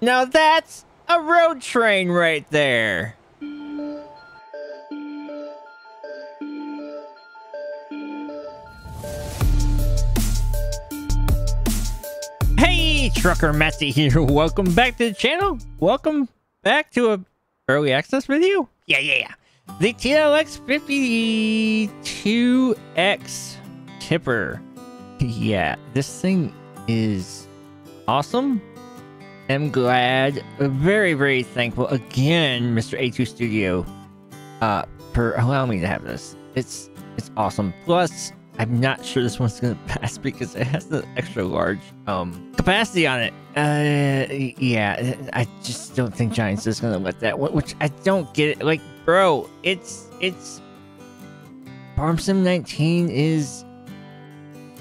Now that's a road train right there. Hey, Trucker Matzy here. Welcome back to the channel. Welcome back to a early access video. Yeah, yeah, yeah. The TLX 52X tipper. Yeah, this thing is awesome. I'm glad, very, very thankful again, Mr. 82 Studio, uh, for allowing me to have this. It's it's awesome. Plus, I'm not sure this one's gonna pass because it has the extra large um capacity on it. Uh, yeah, I just don't think Giants is gonna let that. Which I don't get it. Like, bro, it's it's Farm Sim 19 is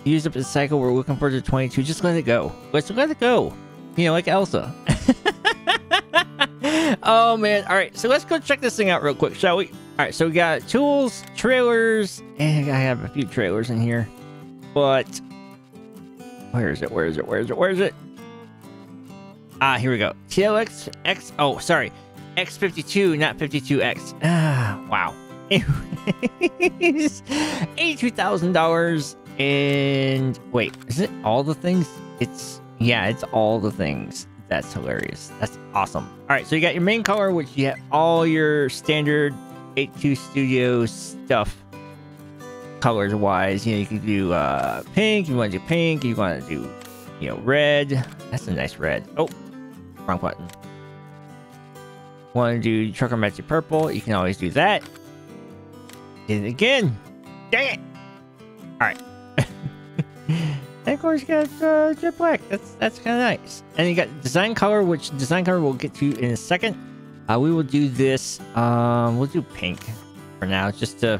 used up the cycle. We're looking forward to 22. Just let it go. Let's let it go. You know, like Elsa. oh man! All right, so let's go check this thing out real quick, shall we? All right, so we got tools, trailers, and I have a few trailers in here, but where is it? Where is it? Where is it? Where is it? Ah, here we go. TLX X. Oh, sorry, X52, not 52X. Ah, wow. Anyways, eighty-two thousand dollars, and wait, is it all the things? It's yeah, it's all the things. That's hilarious. That's awesome. All right, so you got your main color, which you have all your standard 82 Studio stuff colors wise. You know, you can do uh, pink. You want to do pink. You want to do, you know, red. That's a nice red. Oh, wrong button. Want to do trucker matzy purple? You can always do that. Did it again. Dang it. All right. You got uh, jet black. That's that's kind of nice. And you got design color, which design color we'll get to in a second. Uh, we will do this. Um, we'll do pink for now, just to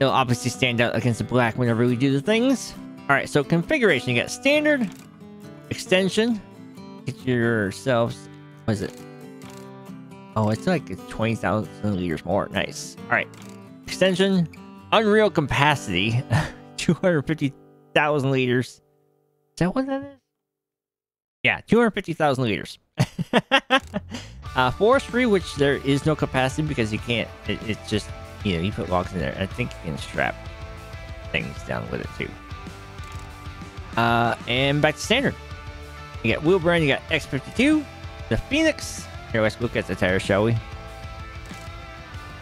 it'll obviously stand out against the black whenever we do the things. All right, so configuration. You got standard, extension. Get yourselves. What is it? Oh, it's like 20,000 liters more. Nice. All right. Extension, Unreal capacity, 250 thousand liters. Is that what that is? Yeah, two hundred fifty thousand liters. uh, forestry, which there is no capacity because you can't. It, it's just you know you put logs in there. I think you can strap things down with it too. Uh, and back to standard. You got wheel brand. You got X52, the Phoenix. Here, let's look at the tires, shall we?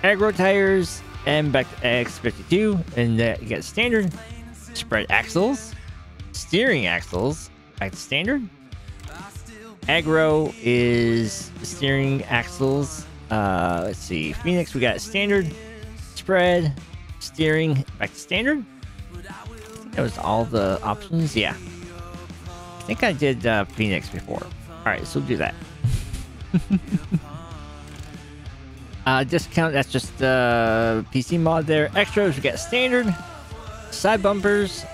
Agro tires, and back to X52, and uh, you got standard spread axles, steering axles, back to standard. Agro is steering axles. Uh, let's see, Phoenix, we got standard, spread, steering, back to standard. that was all the options. Yeah, I think I did uh, Phoenix before. All right, so we'll do that. uh, discount. That's just uh, PC mod there. Extras, we got standard, side bumpers,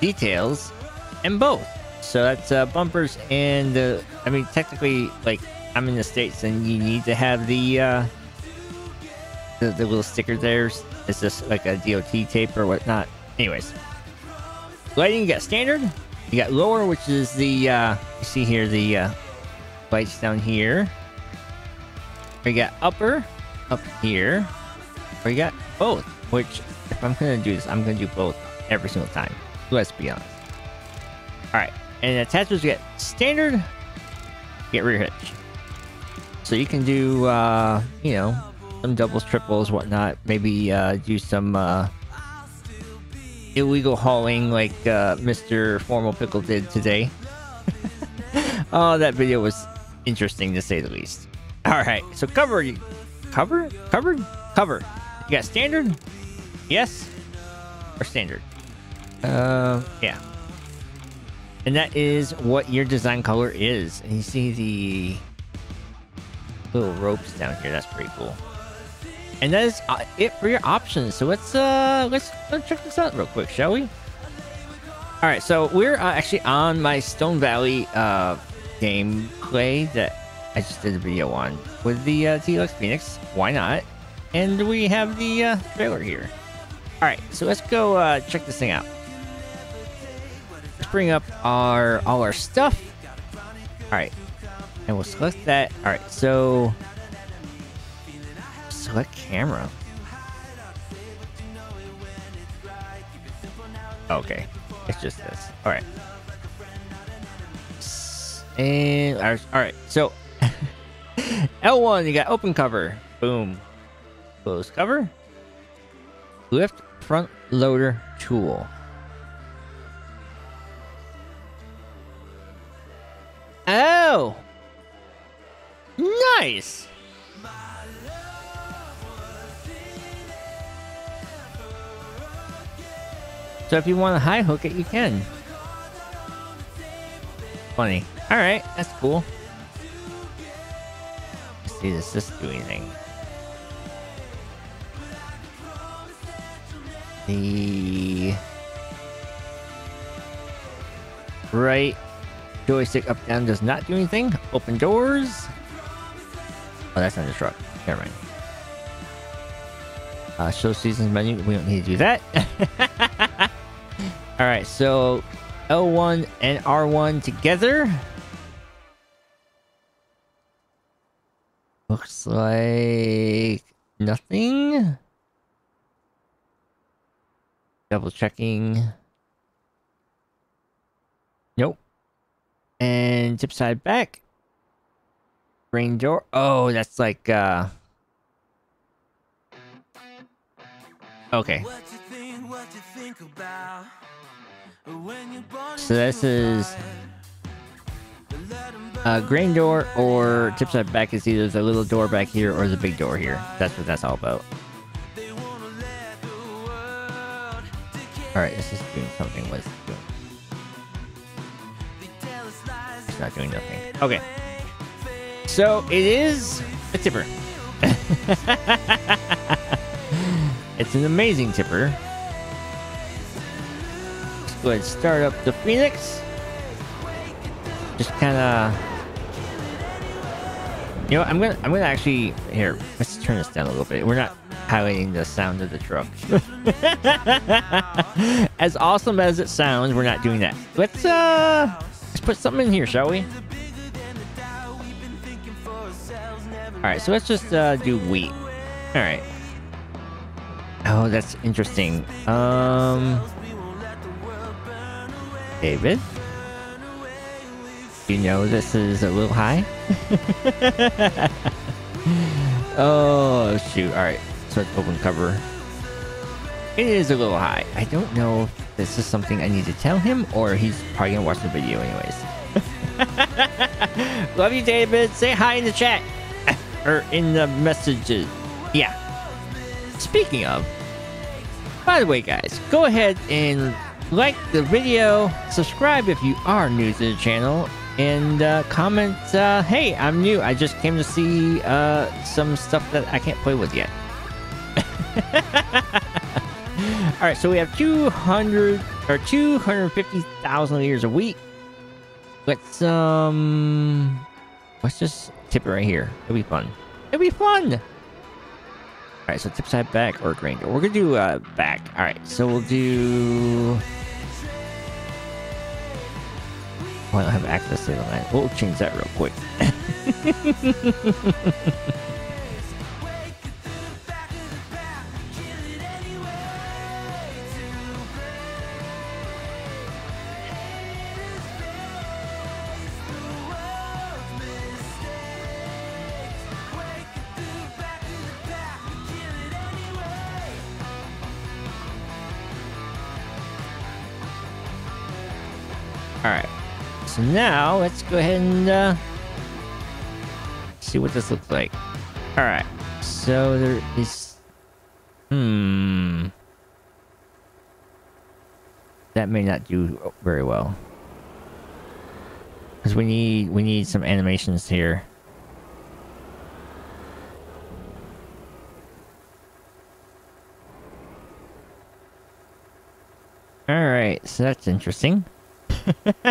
details, and both. So that's uh, bumpers and uh, I mean technically like I'm in the states and you need to have the uh, the, the little sticker there. It's just like a DOT tape or whatnot. Anyways, lighting you got standard. You got lower, which is the uh, you see here the uh, lights down here. We got upper up here. We got both, which if I'm gonna do this, I'm gonna do both every single time. Let's be honest. Alright, and attachments get standard, get rear hitch. So you can do uh, you know, some doubles, triples, whatnot. Maybe uh do some uh illegal hauling like uh Mr. Formal Pickle did today. oh, that video was interesting to say the least. Alright, so cover cover? Covered? Cover. You got standard, Yes? Or standard? Uh, yeah. And that is what your design color is. And you see the little ropes down here. That's pretty cool. And that is uh, it for your options. So let's uh let's, let's check this out real quick, shall we? All right, so we're uh, actually on my Stone Valley uh gameplay that I just did a video on with the uh, TLX Phoenix. Why not? And we have the uh, trailer here. All right, so let's go uh, check this thing out. Let's bring up our all our stuff. Alright. And we'll select that. Alright, so... Select camera. Okay. It's just this. Alright. And... Alright, so... L1, you got open cover. Boom. Close cover. Lift front loader tool. Oh! Nice! So if you want to high hook it, you can. Funny. Alright, that's cool. Let's see, does this do anything? The... Right joystick up down does not do anything. Open doors. Oh, that's not a truck. Never mind. Uh, show seasons menu. We don't need to do that. All right, so L1 and R1 together. Looks like nothing. Double checking. Nope. And tip side back. Rain door. Oh, that's like uh Okay. So this is uh, grain door or tip side back is either the little door back here or the big door here. That's what that's all about. Alright, this is doing something. What's it doing? It's not doing nothing. Okay. So it is a tipper. it's an amazing tipper. Let's go ahead and start up the Phoenix. Just kind of. You know, I'm gonna I'm gonna actually here. Let's turn this down a little bit. We're not highlighting the sound of the truck. as awesome as it sounds, we're not doing that. Let's uh, let's put something in here, shall we? All right, so let's just uh, do wheat. All right. Oh, that's interesting. Um, David, you know this is a little high. oh shoot! All right, it's open cover. It is a little high. I don't know if this is something I need to tell him or he's probably gonna watch the video anyways. Love you, David. Say hi in the chat or in the messages. Yeah. Speaking of, by the way, guys, go ahead and like the video, subscribe if you are new to the channel, and uh, comment, uh, hey, I'm new. I just came to see uh, some stuff that I can't play with yet. All right, so we have 200 or 250,000 liters a week. Let's um, let's just tip it right here. It'll be fun. It'll be fun. All right, so tip side back or grain. We're gonna do uh back. All right, so we'll do. Oh, I don't have access to line. We'll change that real quick. Alright. So now, let's go ahead and uh, see what this looks like. Alright. So there is... Hmm... That may not do very well. Because we need, we need some animations here. Alright, so that's interesting.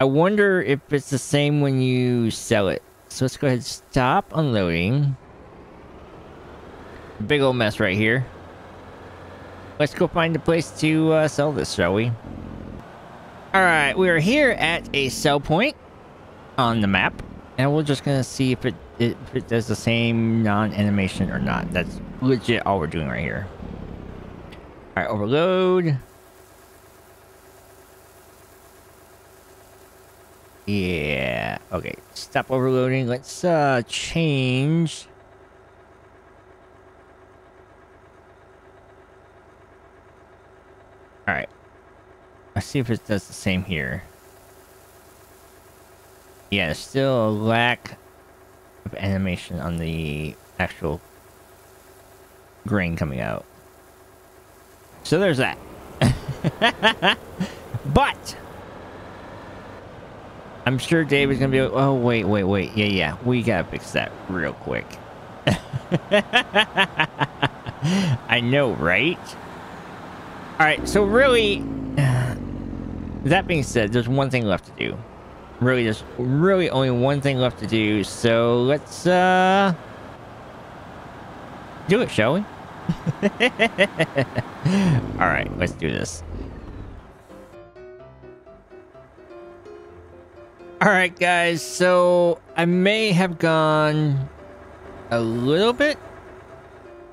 I wonder if it's the same when you sell it. So let's go ahead and stop unloading. Big old mess right here. Let's go find a place to uh, sell this, shall we? All right, we are here at a sell point on the map, and we're just gonna see if it if it does the same non-animation or not. That's legit all we're doing right here. All right, overload. Yeah. Okay. Stop overloading. Let's uh change. All right. Let's see if it does the same here. Yeah, still a lack of animation on the actual grain coming out. So there's that. but I'm sure Dave is gonna be like, oh wait, wait, wait. Yeah, yeah. We gotta fix that real quick. I know, right? Alright, so really that being said, there's one thing left to do. Really, there's really only one thing left to do. So let's uh do it, shall we? All right, let's do this. All right, guys. So I may have gone a little bit,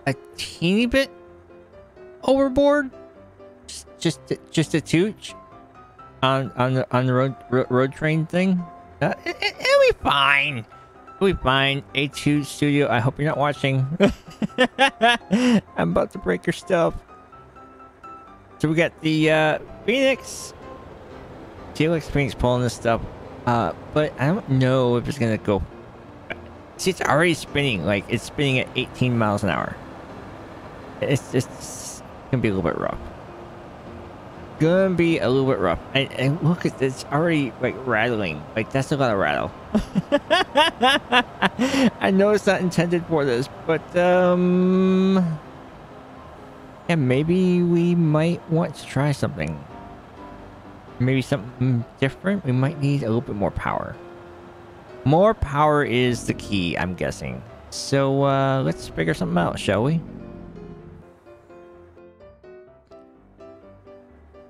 a teeny bit overboard, just just, just a tooch on on the on the road road, road train thing. Uh, it, it, it'll be fine. It'll be fine. 82 Studio. I hope you're not watching. I'm about to break your stuff. So we got the uh, Phoenix. Felix Phoenix pulling this stuff. Uh, but I don't know if it's gonna go. See, it's already spinning. Like it's spinning at 18 miles an hour. It's gonna be a little bit rough gonna be a little bit rough. And, and look this, already like rattling. Like that's a lot of rattle. I know it's not intended for this, but um, yeah, maybe we might want to try something. Maybe something different. We might need a little bit more power. More power is the key, I'm guessing. So uh, let's figure something out, shall we?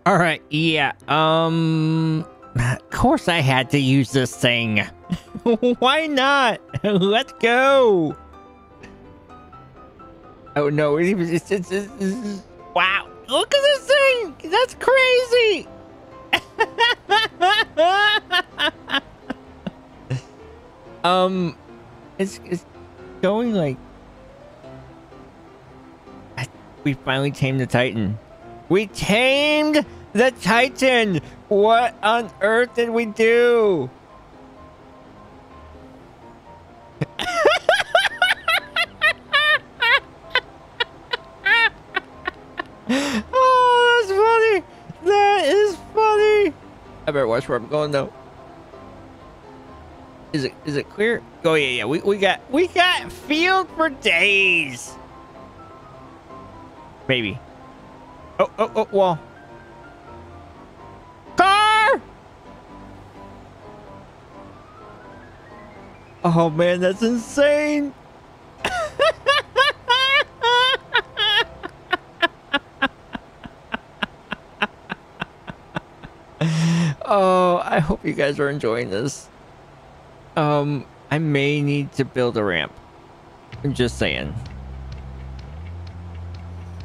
All right, yeah. Um, of course I had to use this thing. Why not? Let's go. Oh no, it's, it's, it's, wow. Look at this thing. That's crazy. um, it's, it's going like, we finally tamed the Titan. We tamed the Titan! What on earth did we do? oh, that's funny! That is funny! I better watch where I'm going though. Is it is it clear? Oh yeah, yeah. We we got we got field for days. Maybe. Oh, oh, oh, wall. Car. Oh man, that's insane. oh, I hope you guys are enjoying this. Um, I may need to build a ramp. I'm just saying.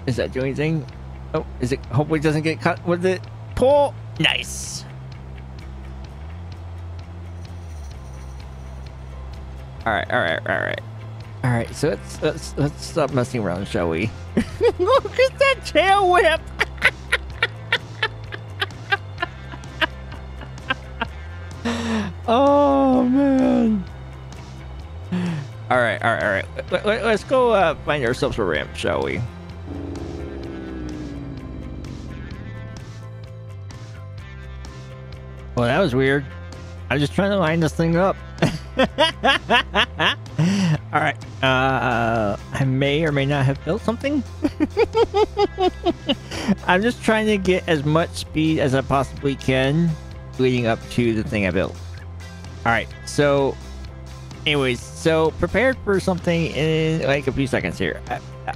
Is that doing anything? Oh, is it? Hopefully it doesn't get cut with it. Pull. Nice. All right, all right, all right. All right, so let's let's let's stop messing around, shall we? Look at that tail whip! Oh man! All right, all right, all right. Let, let, let's go uh, find ourselves a ramp, shall we? Well, that was weird. I was just trying to line this thing up. All right. Uh, I may or may not have built something. I'm just trying to get as much speed as I possibly can leading up to the thing I built. All right. So, anyways, so prepared for something in like a few seconds here.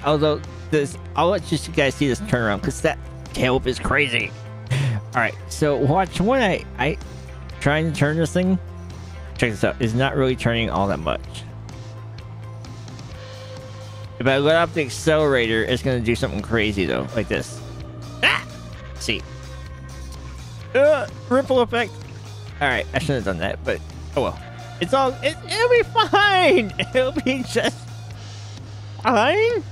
Although this, I'll let you guys see this turnaround because that tail is crazy. All right, so watch when I I trying to turn this thing. Check this out. It's not really turning all that much. If I let off the accelerator, it's gonna do something crazy though, like this. Ah! See. Uh, ripple effect. All right, I shouldn't have done that, but oh well. It's all. It, it'll be fine. It'll be just fine.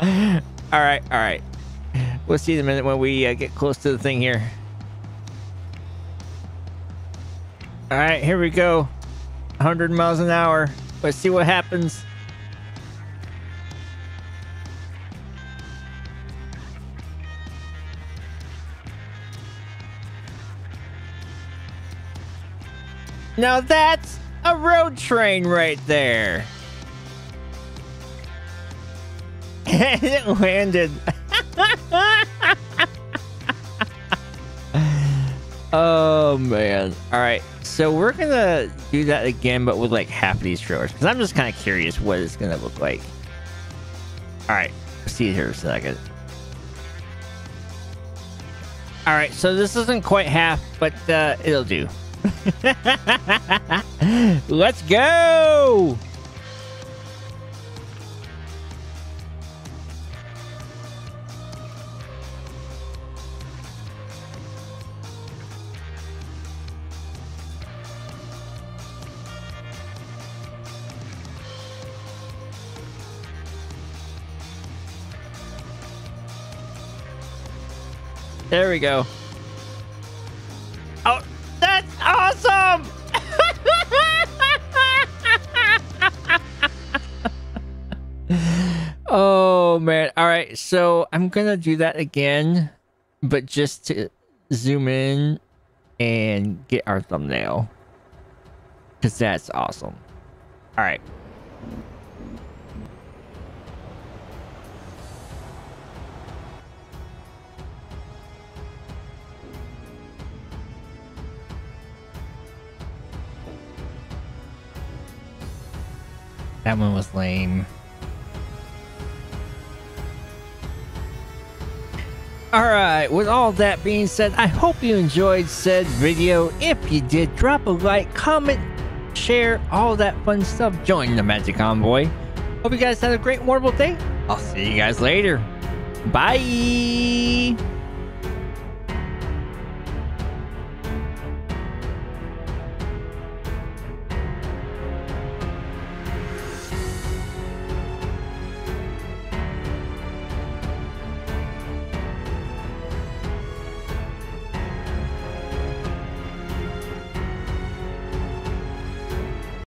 all right, all right. We'll see in a minute when we uh, get close to the thing here. All right, here we go. 100 miles an hour. Let's see what happens. Now that's a road train right there. And it landed. oh man. All right. So we're going to do that again, but with like half of these trailers. Because I'm just kind of curious what it's going to look like. All right. See here a second. All right. So this isn't quite half, but uh, it'll do. Let's go! There we go. Right, so I'm gonna do that again, but just to zoom in and get our thumbnail. Cause that's awesome. All right. That one was lame. Alright, with all that being said, I hope you enjoyed said video. If you did, drop a like, comment, share, all that fun stuff. Join the Matzy Convoy. Hope you guys had a great, wonderful day. I'll see you guys later. Bye!